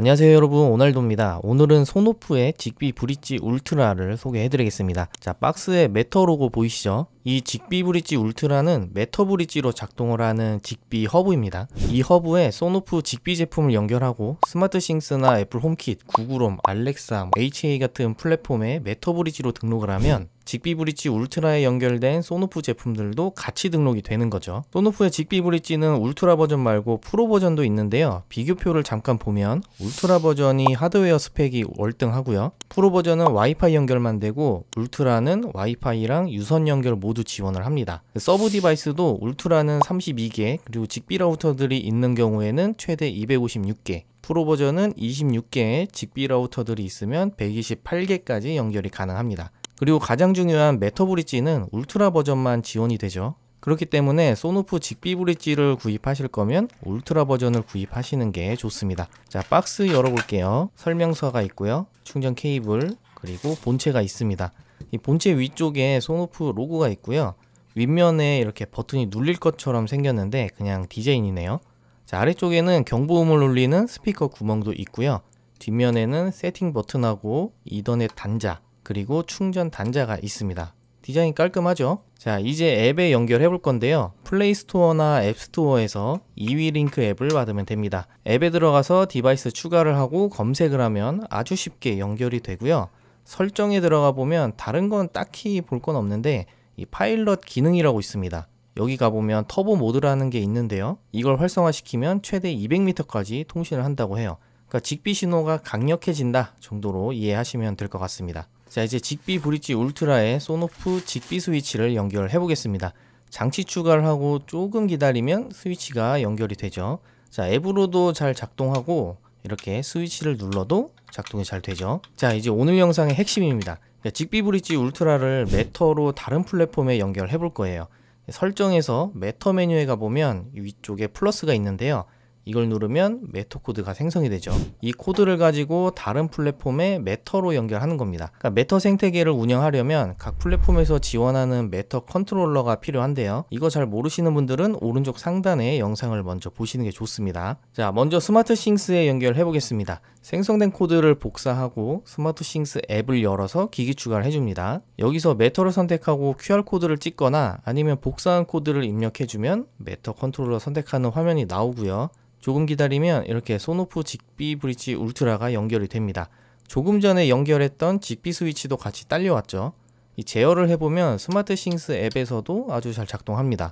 안녕하세요 여러분. 오날도입니다. 오늘은 Sonoff의 Zigbee Bridge Ultra를 소개해 드리겠습니다. 자 박스에 Matter 로고 보이시죠? 이 Zigbee Bridge Ultra는 Matter bridge로 작동을 하는 Zigbee 허브입니다. 이 허브에 Sonoff Zigbee 제품을 연결하고 스마트 싱스나 애플 홈킷, 구글홈, 알렉사, HA 같은 플랫폼에 Matter bridge로 등록을 하면 Zigbee Bridge Ultra에 연결된 Sonoff 제품들도 같이 등록이 되는 거죠. Sonoff의 Zigbee Bridge는 Ultra 버전 말고 프로 버전도 있는데요. 비교표를 잠깐 보면 울트라 버전이 하드웨어 스펙이 월등하고요. 프로 버전은 와이파이 연결만 되고 Ultra는 와이파이랑 유선 연결 모두 지원을 합니다. sub device도 Ultra는 32개 그리고 Zigbee 라우터들이 있는 경우에는 최대 256개 프로 버전은 26개의 Zigbee 라우터들이 있으면 128개까지 연결이 가능합니다. 그리고 가장 중요한 Matter bridge는 Ultra 버전만 지원이 되죠. 그렇기 때문에 Sonoff Zigbee Bridge를 구입하실 거면 울트라 버전을 구입하시는 게 좋습니다. 자, 박스 열어볼게요. 설명서가 있고요. 충전 케이블, 그리고 본체가 있습니다. 이 본체 위쪽에 Sonoff 로고가 있고요. 윗면에 이렇게 버튼이 눌릴 것처럼 생겼는데 그냥 디자인이네요. 자, 아래쪽에는 경보음을 울리는 스피커 구멍도 있고요. 뒷면에는 세팅 버튼하고 이더넷 단자, 그리고 충전 단자가 있습니다. 디자인 깔끔하죠? 자, 이제 앱에 연결해 볼 건데요. Play Store나 App Store에서 eWeLink 앱을 받으면 됩니다. 앱에 들어가서 device 추가를 하고 검색을 하면 아주 쉽게 연결이 되고요. 설정에 들어가 보면 다른 건 딱히 볼 건 없는데 이 파일럿 기능이라고 있습니다. 여기 가보면 터보 모드라는 게 있는데요. 이걸 활성화시키면 최대 200m까지 통신을 한다고 해요. 그러니까 Zigbee 신호가 강력해진다 정도로 이해하시면 될 것 같습니다. 자 이제 Zigbee Bridge Ultra에 Sonoff Zigbee 스위치를 연결해 보겠습니다. 장치 추가를 하고 조금 기다리면 스위치가 연결이 되죠. 자 앱으로도 잘 작동하고 이렇게 스위치를 눌러도 작동이 잘 되죠. 자 이제 오늘 영상의 핵심입니다. Zigbee Bridge Ultra를 Matter로 다른 플랫폼에 연결해 볼 거예요. 설정에서 Matter 메뉴에 가보면 위쪽에 플러스가 있는데요. 이걸 누르면 Matter 코드가 생성이 되죠. 이 코드를 가지고 다른 플랫폼에 Matter로 연결하는 겁니다. 그러니까 Matter 생태계를 운영하려면 각 플랫폼에서 지원하는 Matter 컨트롤러가 필요한데요. 이거 잘 모르시는 분들은 오른쪽 상단에 영상을 먼저 보시는 게 좋습니다. 자, 먼저 SmartThings에 연결해 보겠습니다. 생성된 코드를 복사하고 SmartThings 앱을 열어서 기기 추가를 해줍니다. 여기서 Matter를 선택하고 QR코드를 찍거나 아니면 복사한 코드를 입력해주면 Matter 컨트롤러 선택하는 화면이 나오고요. 조금 기다리면 이렇게 Sonoff Zigbee Bridge Ultra가 연결이 됩니다. 조금 전에 연결했던 Zigbee 스위치도 같이 딸려왔죠. 이 제어를 해보면 SmartThings 앱에서도 아주 잘 작동합니다.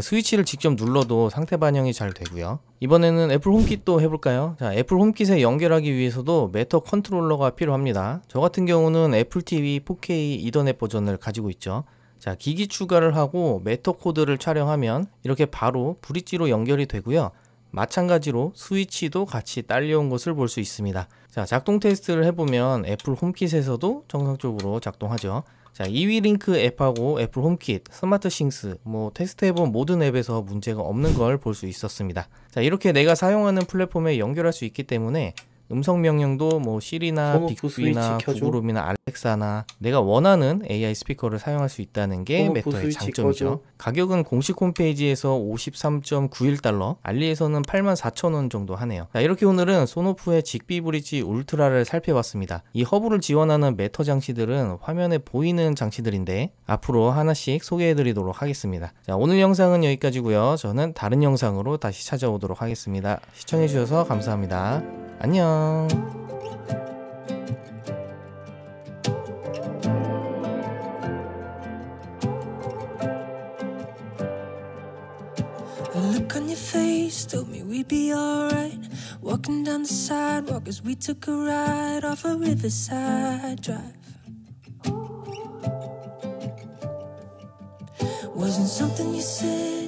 스위치를 직접 눌러도 상태 반영이 잘 되고요. 이번에는 Apple HomeKit도 해볼까요? 자, Apple HomeKit에 연결하기 위해서도 Matter 컨트롤러가 필요합니다. 저 같은 경우는 Apple TV 4K 이더넷 버전을 가지고 있죠. 자, 기기 추가를 하고 Matter 코드를 촬영하면 이렇게 바로 bridge로 연결이 되고요. 마찬가지로 스위치도 같이 딸려온 것을 볼 수 있습니다. 자, 작동 테스트를 해보면 Apple HomeKit에서도 정상적으로 작동하죠. 자, eWeLink 앱하고 Apple HomeKit, SmartThings, 뭐 테스트해본 모든 앱에서 문제가 없는 걸 볼 수 있었습니다. 자, 이렇게 내가 사용하는 플랫폼에 연결할 수 있기 때문에 음성 명령도 뭐 시리나 빅비나 구글홈이나 알렉사나 내가 원하는 AI 스피커를 사용할 수 있다는 게 Matter의 장점이죠. 꺼줘. 가격은 공식 홈페이지에서 53.91달러, 알리에서는 84,000원 정도 하네요. 자, 이렇게 오늘은 Sonoff의 Zigbee Bridge Ultra를 살펴봤습니다. 이 허브를 지원하는 Matter 장치들은 화면에 보이는 장치들인데 앞으로 하나씩 소개해드리도록 하겠습니다. 자, 오늘 영상은 여기까지고요. 저는 다른 영상으로 다시 찾아오도록 하겠습니다. 시청해주셔서 감사합니다. 안녕. Look on your face told me we'd be alright. Walking down the sidewalk as we took a ride off a riverside drive. Wasn't something you said